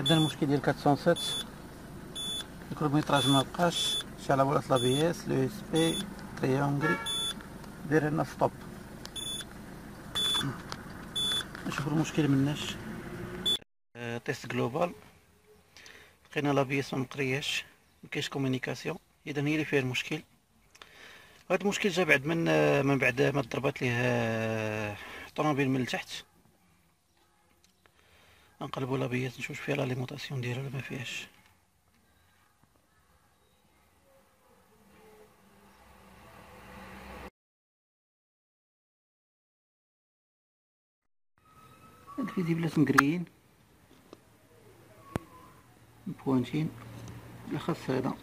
عندنا المشكل ديال 407 ال kilométrage ما بقاش. شعل ولات l'ABS l'ESP triangle داير لنا stop. نشوفو المشكل مناش. آه، test global. لقينا l'ABS ما مقرياش مكاينش communication. اذا هي اللي فيها المشكل. هذا المشكل جا بعد من آه، من بعد ما ضربات ليه آه، طوموبيل من التحت. نقلبوا l'ABS نشوف فيها l'alimentation ديالها ولا ما فيهاش هاد ال fusible ات مقريين بوانتين بالاخص هذا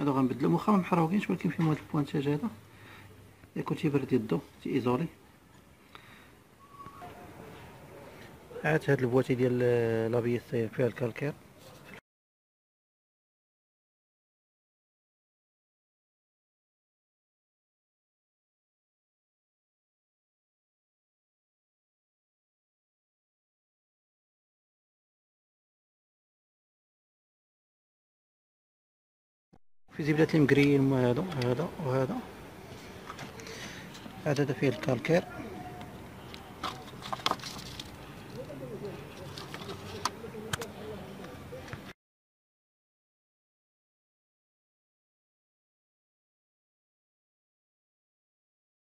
هادو غنبدلهم واخا محروقينش ولكن فيهم هاد البوانتاج هذا الا كنتي برد يدو تيزولي عاد هاد البواتي ديال لابيس فيها الكالكير. في زبدات اللي مقريين هما هادو هذا. وهذا هذا فيه الكالكير.